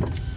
you.